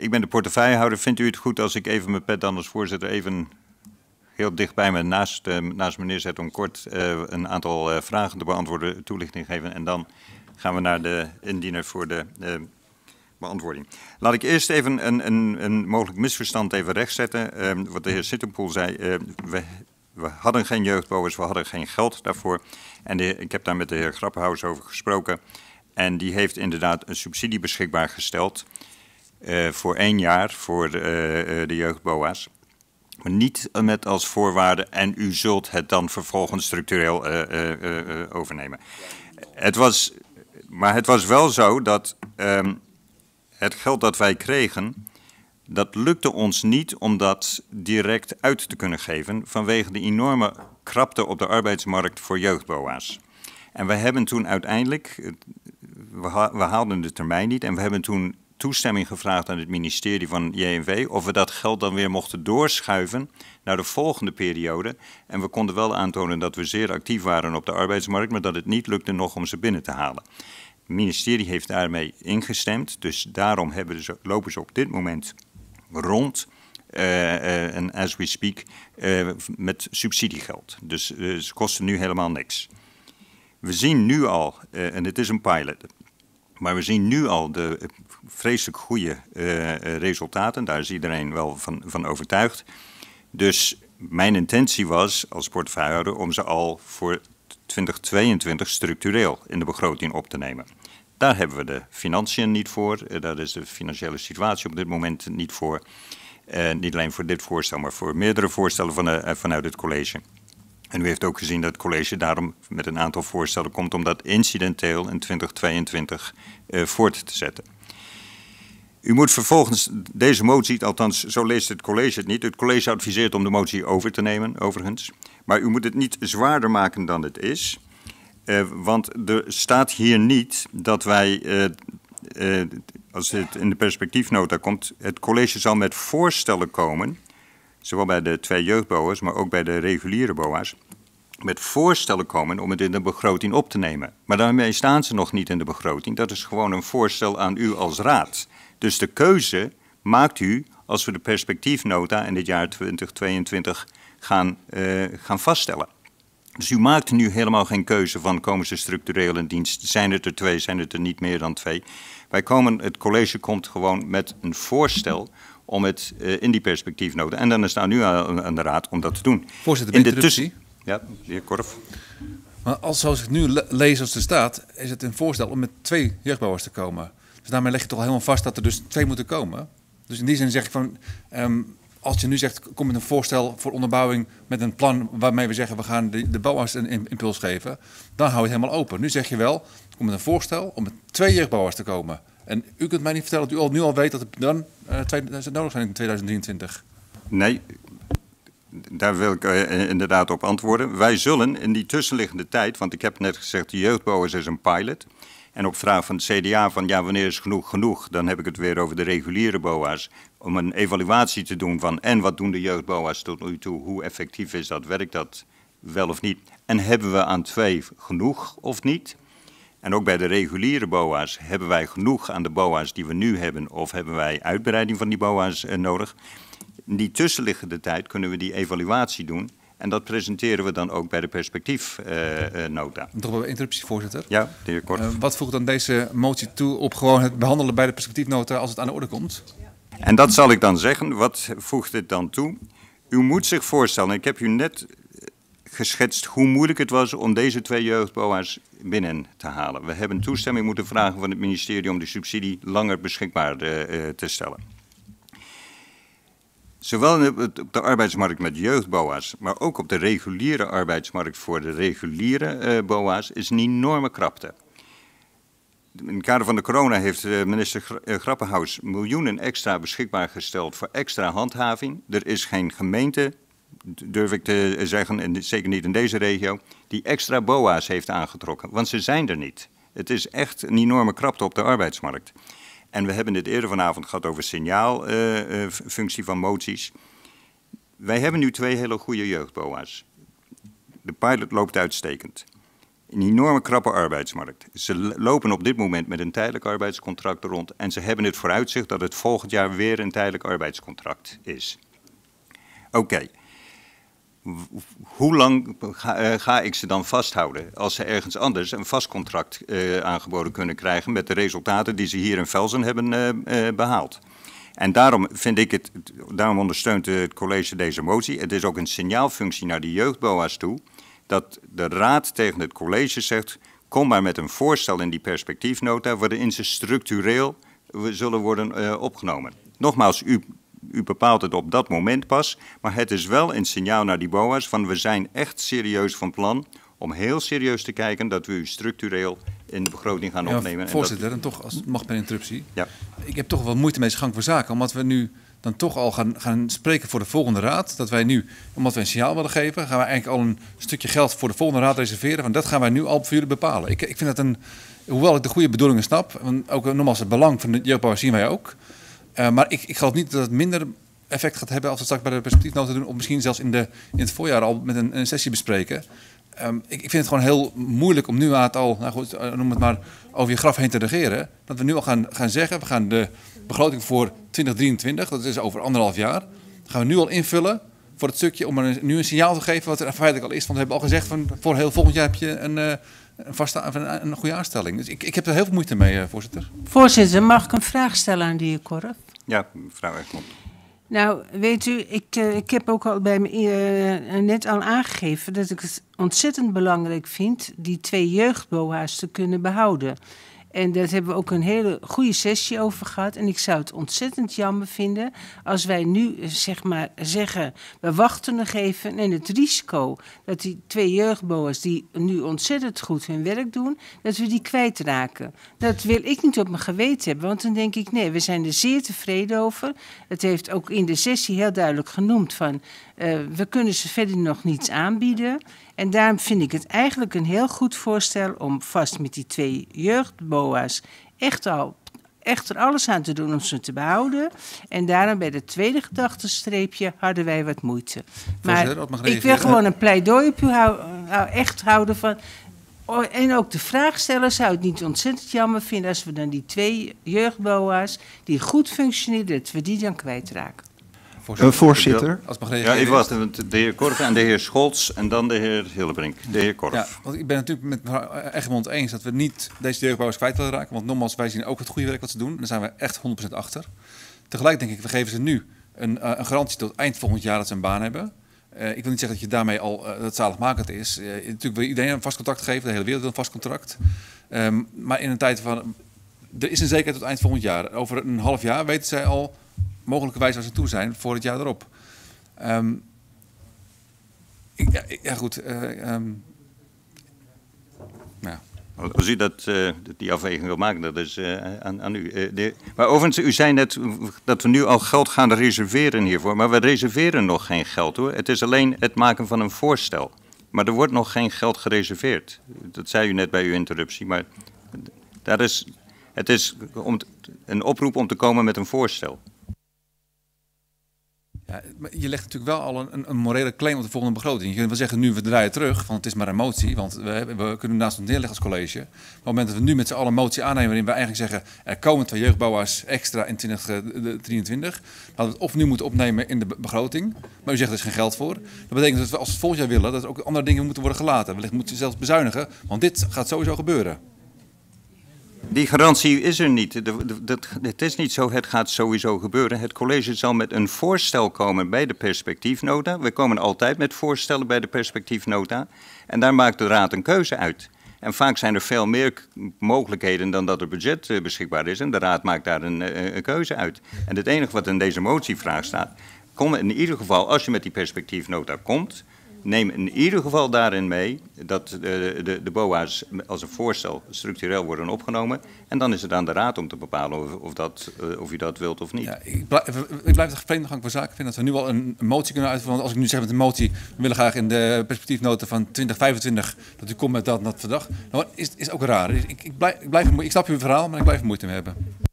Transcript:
ik ben de portefeuillehouder. Vindt u het goed als ik even mijn pet dan als voorzitter even heel dichtbij me naast, uh, naast me neerzet om kort uh, een aantal uh, vragen te beantwoorden, toelichting geven en dan gaan we naar de indiener voor de beantwoording. Laat ik eerst even een, een, een mogelijk misverstand even rechtzetten. Ehm, wat de heer Sittenpoel zei, we, we, hadden geen jeugdbouwers, we hadden geen geld daarvoor. En ik heb daar met de heer Grappenhuis over gesproken. En die heeft inderdaad een subsidie beschikbaar gesteld voor één jaar voor de jeugdboa's. Maar niet met als voorwaarde en u zult het dan vervolgens structureel overnemen. Het was, maar het was wel zo dat um, het geld dat wij kregen, dat lukte ons niet om dat direct uit te kunnen geven vanwege de enorme krapte op de arbeidsmarkt voor jeugdboa's. En we hebben toen uiteindelijk, we haalden de termijn niet en we hebben toen toestemming gevraagd aan het ministerie van JNV of we dat geld dan weer mochten doorschuiven naar de volgende periode. En we konden wel aantonen dat we zeer actief waren op de arbeidsmarkt, maar dat het niet lukte nog om ze binnen te halen. Het ministerie heeft daarmee ingestemd, dus daarom ze, lopen ze op dit moment rond. Uh, en as we speak, uh, met subsidiegeld. Dus ze kosten nu helemaal niks. We zien nu al, en het is een pilot, maar we zien nu al de vreselijk goede uh, resultaten. Daar is iedereen wel van, van overtuigd. Dus mijn intentie was als portefeuillehouder om ze al voor 2022 structureel in de begroting op te nemen. Daar hebben we de financiën niet voor. Daar is de financiële situatie op dit moment niet voor. Niet alleen voor dit voorstel, maar voor meerdere voorstellen van, vanuit het college. En u heeft ook gezien dat het college daarom met een aantal voorstellen komt om dat incidenteel in 2022 voort te zetten. U moet vervolgens deze motie, althans zo leest het college het niet. Het college adviseert om de motie over te nemen, overigens. Maar u moet het niet zwaarder maken dan het is. Uh, want er staat hier niet dat wij, uh, uh, als het in de perspectiefnota komt, het college zal met voorstellen komen, zowel bij de twee jeugdbouwers, maar ook bij de reguliere boa's, met voorstellen komen om het in de begroting op te nemen. Maar daarmee staan ze nog niet in de begroting. Dat is gewoon een voorstel aan u als raad. Dus de keuze maakt u als we de perspectiefnota in dit jaar 2022 gaan, uh, gaan vaststellen. Dus u maakt nu helemaal geen keuze van komen ze structureel in dienst. Zijn het er twee, zijn het er niet meer dan twee. Wij komen, het college komt gewoon met een voorstel om het uh, in die perspectiefnota. En dan is het nu aan, aan de raad om dat te doen. Voorzitter, in de tussen. Ja, de heer Korf. Maar als, zoals ik nu le lees als er staat, is het een voorstel om met twee jeugdbouwers te komen. Dus daarmee leg je toch al helemaal vast dat er dus twee moeten komen. Dus in die zin zeg ik van, um, als je nu zegt, kom met een voorstel voor onderbouwing met een plan waarmee we zeggen we gaan de, de bouwers een impuls geven, dan hou je het helemaal open. Nu zeg je wel, kom met een voorstel om met twee jeugdbouwers te komen. En u kunt mij niet vertellen dat u al, nu al weet dat er dan uh, twee, nodig zijn in 2023. Nee, daar wil ik uh, inderdaad op antwoorden. Wij zullen in die tussenliggende tijd, want ik heb net gezegd, de jeugdbouwers is een pilot. En op vraag van het CDA van ja, wanneer is genoeg genoeg? Dan heb ik het weer over de reguliere BOA's. Om een evaluatie te doen van en wat doen de jeugdBOA's tot nu toe? Hoe effectief is dat? Werkt dat wel of niet? En hebben we aan twee genoeg of niet? En ook bij de reguliere BOA's hebben wij genoeg aan de BOA's die we nu hebben of hebben wij uitbreiding van die BOA's eh, nodig? In die tussenliggende tijd kunnen we die evaluatie doen en dat presenteren we dan ook bij de perspectiefnota. Uh, Nog een interruptie, voorzitter. Ja, de heer Kort. Uh, wat voegt dan deze motie toe op gewoon het behandelen bij de perspectiefnota als het aan de orde komt? En dat zal ik dan zeggen. Wat voegt dit dan toe? U moet zich voorstellen, ik heb u net geschetst hoe moeilijk het was om deze twee jeugdboa's binnen te halen. We hebben toestemming moeten vragen van het ministerie om de subsidie langer beschikbaar uh, te stellen. Zowel op de arbeidsmarkt met jeugdboa's, maar ook op de reguliere arbeidsmarkt voor de reguliere uh, boa's is een enorme krapte. In het kader van de corona heeft minister eh, Grappenhaus miljoenen extra beschikbaar gesteld voor extra handhaving. Er is geen gemeente, durf ik te zeggen, en zeker niet in deze regio, die extra boa's heeft aangetrokken. Want ze zijn er niet. Het is echt een enorme krapte op de arbeidsmarkt. En we hebben het eerder vanavond gehad over signaalfunctie uh, van moties. Wij hebben nu twee hele goede jeugdboa's. De pilot loopt uitstekend. een enorme krappe arbeidsmarkt. Ze lopen op dit moment met een tijdelijk arbeidscontract rond en ze hebben het vooruitzicht dat het volgend jaar weer een tijdelijk arbeidscontract is. Oké. Hoe lang ga, uh, ga, ik ze dan vasthouden als ze ergens anders een vast contract uh, aangeboden kunnen krijgen met de resultaten die ze hier in Velzen hebben uh, behaald? En daarom vind ik het, daarom ondersteunt het college deze motie. Het is ook een signaalfunctie naar de jeugdboa's toe dat de raad tegen het college zegt: kom maar met een voorstel in die perspectiefnota waarin ze structureel zullen worden opgenomen. Nogmaals, u, u bepaalt het op dat moment pas, maar het is wel een signaal naar die BOA's van we zijn echt serieus van plan om heel serieus te kijken dat we u structureel in de begroting gaan opnemen. Ja, voorzitter, en, dat... en toch, als mag per interruptie. Ja. Ik heb toch wel moeite met gang voor zaken, omdat we nu dan toch al gaan, gaan spreken voor de volgende raad. Dat wij nu, omdat we een signaal willen geven, gaan we eigenlijk al een stukje geld voor de volgende raad reserveren. Want dat gaan wij nu al voor jullie bepalen. Ik, ik vind dat een, hoewel ik de goede bedoelingen snap, want ook nogmaals het belang van de jeugdbouw zien wij ook. Uh, maar ik, ik geloof niet dat het minder effect gaat hebben als we straks bij de perspectiefnota doen. Of misschien zelfs in, de, in het voorjaar al met een, een sessie bespreken. Um, ik, ik, vind het gewoon heel moeilijk om nu aan het al, nou goed, uh, noem het maar, over je graf heen te regeren. Dat we nu al gaan, gaan zeggen, we gaan de begroting voor 2023, dat is over anderhalf jaar, gaan we nu al invullen voor het stukje om er nu een signaal te geven wat er feitelijk al is. Want we hebben al gezegd van voor heel volgend jaar heb je een, uh, een, vaste, een, een goede aanstelling. Dus ik, ik heb er heel veel moeite mee, uh, voorzitter. Voorzitter, mag ik een vraag stellen aan de heer Korf? Ja, mevrouw Egmond. Nou, weet u, ik, uh, ik heb ook al bij me uh, net al aangegeven dat ik het ontzettend belangrijk vind die twee jeugdboa's te kunnen behouden. En daar hebben we ook een hele goede sessie over gehad. En ik zou het ontzettend jammer vinden als wij nu zeg maar, zeggen... we wachten nog even en het risico dat die twee jeugdboa's... die nu ontzettend goed hun werk doen, dat we die kwijtraken. Dat wil ik niet op mijn geweten hebben. Want dan denk ik, nee, we zijn er zeer tevreden over. Het heeft ook in de sessie heel duidelijk genoemd van... Uh, we kunnen ze verder nog niets aanbieden. En daarom vind ik het eigenlijk een heel goed voorstel om vast met die twee jeugdboa's echt al echt er alles aan te doen om ze te behouden. En daarom bij de tweede gedachtenstreepje hadden wij wat moeite. Maar ik wil gewoon een pleidooi op u hou, echt houden van... Oh, en ook de vraagsteller zou het niet ontzettend jammer vinden... als we dan die twee jeugdboa's die goed functioneren... dat we die dan kwijtraken. Voorzitter. voorzitter. Als mag ja, even wachten. De heer Korf en de heer Scholz en dan de heer Hillebrink. De heer Korf. Ja, want ik ben natuurlijk met mevrouw Egmond eens dat we niet deze jeugdbouwers kwijt willen raken. Want nogmaals, wij zien ook het goede werk wat ze doen. Daar zijn we echt 100% achter. Tegelijk denk ik, we geven ze nu een, uh, een garantie tot eind volgend jaar dat ze een baan hebben. Uh, ik wil niet zeggen dat je daarmee al uh, dat zaligmakend is. Uh, natuurlijk wil iedereen een vast contract geven, de hele wereld wil een vast contract. Um, maar in een tijd van. Er is een zekerheid tot eind volgend jaar. Over een half jaar weten zij al mogelijkerwijs als ze toe zijn voor het jaar erop. Um, ik, ja, goed. Uh, um. Als u dat, die afweging wil maken, dat is uh, aan, aan, u. De, maar overigens, u zei net dat we nu al geld gaan reserveren hiervoor. Maar we reserveren nog geen geld hoor. Het is alleen het maken van een voorstel. Maar er wordt nog geen geld gereserveerd. Dat zei u net bij uw interruptie. Maar daar is, het is om, een oproep om te komen met een voorstel. Je legt natuurlijk wel al een, een, morele claim op de volgende begroting. Je kunt wel zeggen, nu we draaien terug, want het is maar een motie. Want we, we kunnen naast ons neerleggen als college. Maar op het moment dat we nu met z'n allen een motie aannemen... waarin we eigenlijk zeggen, er komen twee jeugdbouwers extra in 2023... dat we het of nu moeten opnemen in de begroting. Maar u zegt er is geen geld voor. Dat betekent dat we als we het volgend jaar willen... dat er ook andere dingen moeten worden gelaten. Wellicht moeten we zelfs bezuinigen, want dit gaat sowieso gebeuren. Die garantie is er niet. het is niet zo, het gaat sowieso gebeuren. Het college zal met een voorstel komen bij de perspectiefnota. We komen altijd met voorstellen bij de perspectiefnota. En daar maakt de raad een keuze uit. En vaak zijn er veel meer mogelijkheden dan dat er budget eh, beschikbaar is. En de raad maakt daar een, eh, een keuze uit. En het enige wat in deze motievraag staat, kom in ieder geval, als je met die perspectiefnota komt, neem in ieder geval daarin mee dat de, de, de BOA's als een voorstel structureel worden opgenomen. En dan is het aan de Raad om te bepalen of, of, dat, uh, of u dat wilt of niet. Ja, ik, blijf, ik blijf de gang van zaken vinden dat we nu al een, motie kunnen uitvoeren. Want als ik nu zeg met een motie, we willen graag in de perspectiefnota van 2025 dat u komt met dat, dat verdacht. Nou, is, is ook raar. Ik, ik, blijf, ik, snap uw verhaal, maar ik blijf moeite mee hebben.